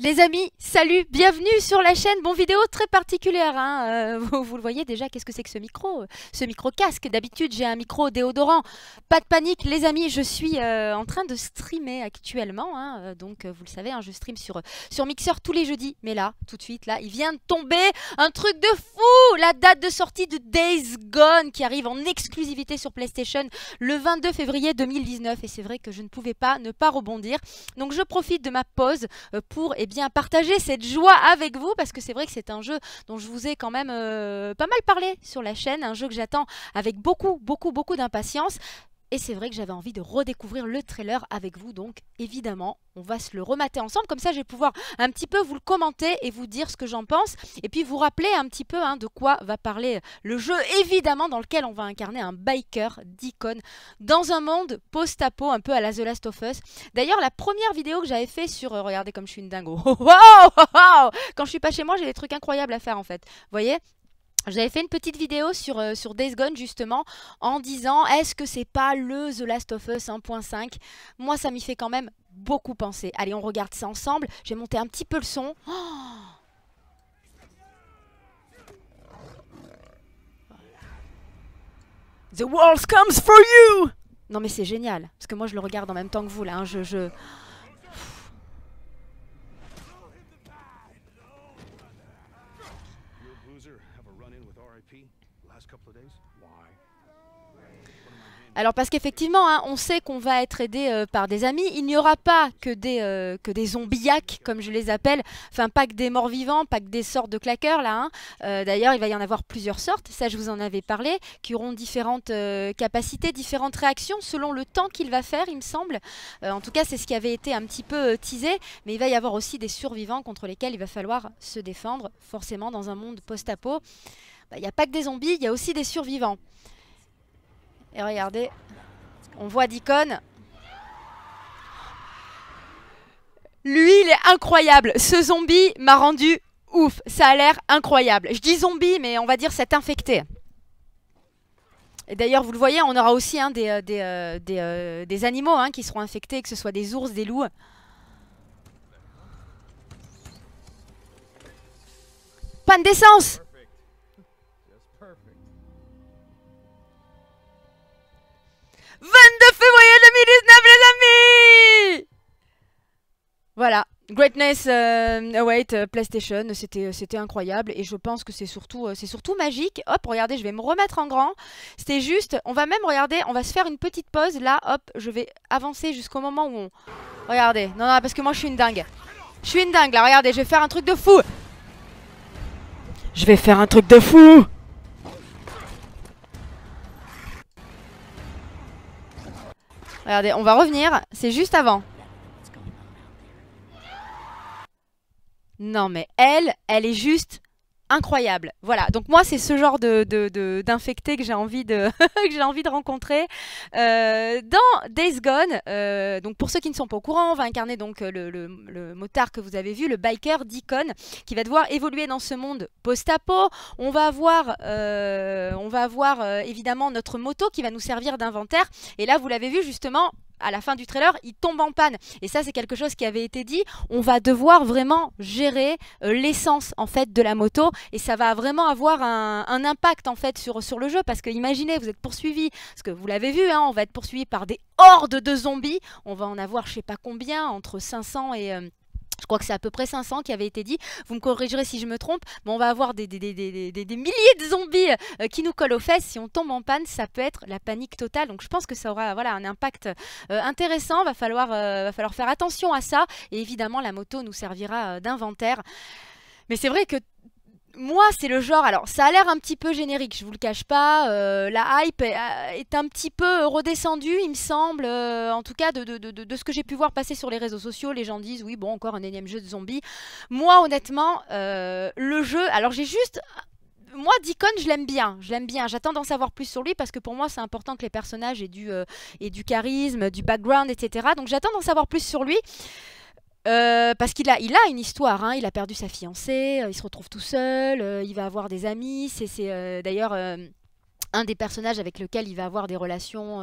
Les amis, salut, bienvenue sur la chaîne. Bon, vidéo très particulière. Hein. Euh, vous, le voyez déjà, qu'est-ce que c'est que ce micro? Ce micro casque. D'habitude, j'ai un micro déodorant. Pas de panique, les amis, je suis euh, en train de streamer actuellement. Hein. Euh, donc, vous le savez, hein, je stream sur, sur Mixer tous les jeudis. Mais là, tout de suite, là, il vient de tomber un truc de fou La date de sortie de Days Gone qui arrive en exclusivité sur PlayStation le 22 février 2019. Et c'est vrai que je ne pouvais pas ne pas rebondir. Donc, je profite de ma pause pour eh bien, partager cette joie avec vous parce que c'est vrai que c'est un jeu dont je vous ai quand même euh, pas mal parlé sur la chaîne, un jeu que j'attends avec beaucoup, beaucoup, beaucoup d'impatience. Et c'est vrai que j'avais envie de redécouvrir le trailer avec vous, donc évidemment, on va se le remater ensemble. Comme ça, je vais pouvoir un petit peu vous le commenter et vous dire ce que j'en pense. Et puis vous rappeler un petit peu hein, de quoi va parler le jeu, évidemment, dans lequel on va incarner un biker d'icône dans un monde post-apo, un peu à la The Last of Us. D'ailleurs, la première vidéo que j'avais fait sur... Euh, regardez comme je suis une dingo. Quand je suis pas chez moi, j'ai des trucs incroyables à faire en fait. Vous voyez? J'avais fait une petite vidéo sur, euh, sur Days Gone justement en disant est-ce que c'est pas le The Last of Us 1.5 Moi ça m'y fait quand même beaucoup penser. Allez on regarde ça ensemble. J'ai monté un petit peu le son. The world comes for you Non mais c'est génial. Parce que moi je le regarde en même temps que vous là. Hein. Je, je... Alors parce qu'effectivement, hein, on sait qu'on va être aidé euh, par des amis. Il n'y aura pas que des, euh, que des zombiacs, comme je les appelle. Enfin, pas que des morts vivants, pas que des sortes de claqueurs, là. Hein. Euh, d'ailleurs, il va y en avoir plusieurs sortes, ça je vous en avais parlé, qui auront différentes capacités, différentes réactions, selon le temps qu'il va faire, il me semble. en tout cas, c'est ce qui avait été un petit peu teasé. Mais il va y avoir aussi des survivants contre lesquels il va falloir se défendre, forcément, dans un monde post-apo. Bah, il n'y a pas que des zombies, il y a aussi des survivants. Et regardez, on voit Deacon. Lui, il est incroyable. Ce zombie m'a rendu ouf. Ça a l'air incroyable. Je dis zombie, mais on va dire cet infecté. Et d'ailleurs, vous le voyez, on aura aussi hein, des, euh, euh, euh, des, animaux hein, qui seront infectés, que ce soit des ours, des loups. Panne d'essence 22 février 2019 les amis Voilà, Greatness euh, Await euh, PlayStation, c'était euh, c'était incroyable et je pense que c'est surtout c'est surtout magique. Hop, regardez, je vais me remettre en grand. C'était juste, on va même regarder, on va se faire une petite pause là, hop, je vais avancer jusqu'au moment où on Regardez. Non non, parce que moi je suis une dingue. Je suis une dingue là, regardez, je vais faire un truc de fou. Je vais faire un truc de fou. Regardez, on va revenir. C'est juste avant. Non mais elle, elle est juste incroyable. Voilà, donc moi c'est ce genre de, d'infecté que j'ai envie de rencontrer. Euh, dans Days Gone, euh, donc pour ceux qui ne sont pas au courant, on va incarner donc le, motard que vous avez vu, le biker Deacon, qui va devoir évoluer dans ce monde post-apo. On va avoir, euh, on va avoir évidemment notre moto qui va nous servir d'inventaire. Et là, vous l'avez vu justement, à la fin du trailer, il tombe en panne. Et ça, c'est quelque chose qui avait été dit. On va devoir vraiment gérer euh, l'essence en fait de la moto et ça va vraiment avoir un, impact en fait sur, le jeu parce que imaginez, vous êtes poursuivi, parce que vous l'avez vu, hein, on va être poursuivi par des hordes de zombies. On va en avoir je sais pas combien, entre 500 et... Euh, je crois que c'est à peu près 500 qui avait été dit. Vous me corrigerez si je me trompe, mais on va avoir des, des, milliers de zombies euh, qui nous collent aux fesses. Si on tombe en panne, ça peut être la panique totale. Donc je pense que ça aura voilà, un impact euh, intéressant. Va falloir, euh, va falloir faire attention à ça. Et évidemment, la moto nous servira d'inventaire. Mais c'est vrai que moi, c'est le genre. Alors, ça a l'air un petit peu générique, je vous le cache pas. Euh, la hype est, un petit peu redescendue, il me semble. Euh, en tout cas, de, ce que j'ai pu voir passer sur les réseaux sociaux, les gens disent oui, bon, encore un énième jeu de zombies. Moi, honnêtement, euh, le jeu. Alors, j'ai juste. Moi, Deacon, je l'aime bien. Je l'aime bien. J'attends d'en savoir plus sur lui parce que pour moi, c'est important que les personnages aient du, aient du charisme, du background, etc. Donc, j'attends d'en savoir plus sur lui. Euh, parce qu'il a, il a une histoire, hein. il a perdu sa fiancée, euh, il se retrouve tout seul, euh, il va avoir des amis, c'est d'ailleurs un des personnages avec lequel il va avoir des relations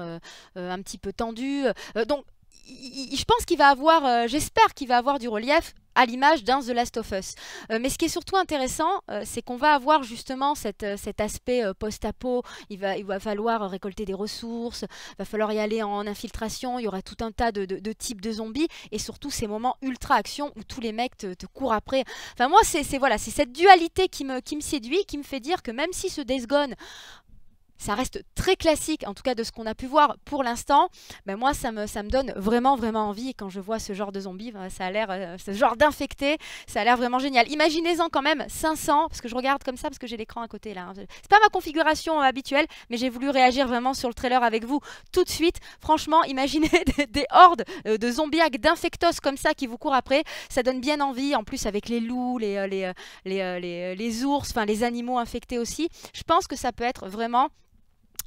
un petit peu tendues. donc je pense qu'il va avoir, j'espère qu'il va avoir du relief à l'image d'un The Last of Us. Euh, mais ce qui est surtout intéressant, euh, c'est qu'on va avoir justement euh, cet aspect post-apo. Il va, falloir récolter des ressources, il va falloir y aller en infiltration, il y aura tout un tas de, types de zombies, et surtout ces moments ultra-action où tous les mecs te, te courent après. Enfin moi, c'est voilà, cette dualité qui me, qui me séduit, qui me fait dire que même si ce Days Gone ça reste très classique, en tout cas de ce qu'on a pu voir pour l'instant. Mais moi, ça me, ça me donne vraiment, vraiment envie quand je vois ce genre de zombies. Ça a l'air, euh, ce genre d'infecté, ça a l'air vraiment génial. Imaginez-en quand même 500, parce que je regarde comme ça, parce que j'ai l'écran à côté là. Hein. C'est pas ma configuration euh, habituelle, mais j'ai voulu réagir vraiment sur le trailer avec vous tout de suite. Franchement, imaginez des, hordes euh, de zombiacs, d'infectos comme ça qui vous courent après. Ça donne bien envie, en plus avec les loups, les, les, les, les, les ours, enfin les animaux infectés aussi. Je pense que ça peut être vraiment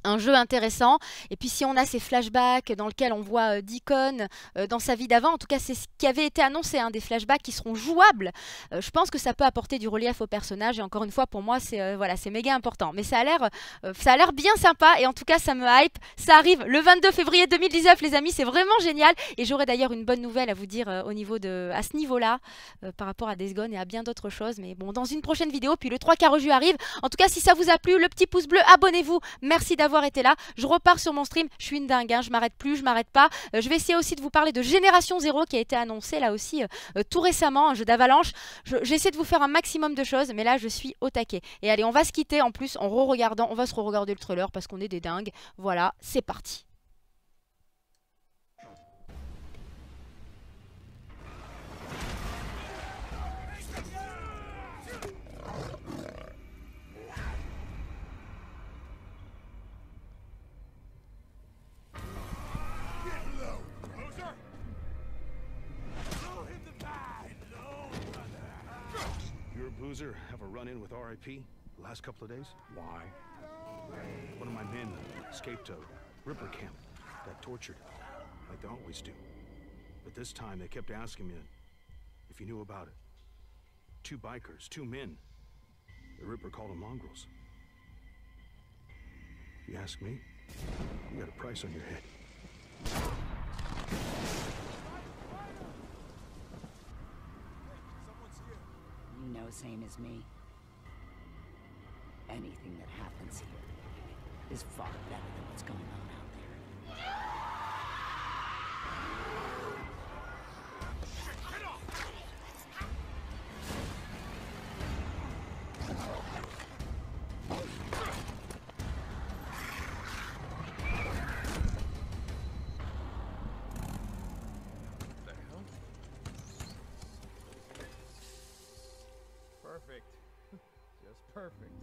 un jeu intéressant. Et puis si on a ces flashbacks dans lesquels on voit euh, Deacon euh, dans sa vie d'avant, en tout cas c'est ce qui avait été annoncé, hein, des flashbacks qui seront jouables, euh, je pense que ça peut apporter du relief au personnage. Et encore une fois, pour moi, c'est voilà, c'est méga important. Mais ça a l'air, ça a l'air bien sympa. Et en tout cas, ça me hype. Ça arrive le 22 février 2019, les amis. C'est vraiment génial. Et j'aurai d'ailleurs une bonne nouvelle à vous dire au niveau de, à ce niveau-là, par rapport à Days Gone et à bien d'autres choses. Mais bon, dans une prochaine vidéo. Puis le 3 quarts arrive. En tout cas, si ça vous a plu, le petit pouce bleu, abonnez-vous. Merci d'avoir là. Je repars sur mon stream. Je suis une dingue, hein. je m'arrête plus, je m'arrête pas. Euh, je vais essayer aussi de vous parler de Génération Zéro qui a été annoncé là aussi euh, euh, tout récemment, un jeu d'avalanche. J'essaie de vous faire un maximum de choses, mais là je suis au taquet. Et allez, on va se quitter en plus en re-regardant, on va se re-regarder le trailer parce qu'on est des dingues. Voilà, c'est parti. Have a run-in with RIP the last couple of days? Why? One of my men escaped a Ripper camp, got tortured, like they always do. But this time they kept asking me if you knew about it. Two bikers, two men. The Ripper called them mongrels. You ask me, you got a price on your head. Same as me. Anything that happens here is far better than what's going on out there. Perfect. Just perfect.